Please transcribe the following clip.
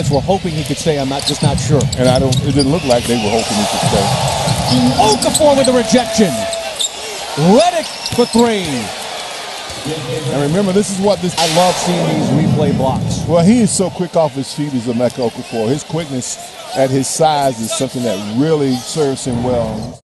Hornets were hoping he could stay. I'm not just not sure. And I don't. It didn't look like they were hoping he could stay. Okafor with the rejection. Redick for three. And remember, this is what this. I love seeing these replay blocks. Well, he is so quick off his feet as Emeka Okafor. His quickness at his size is something that really serves him well.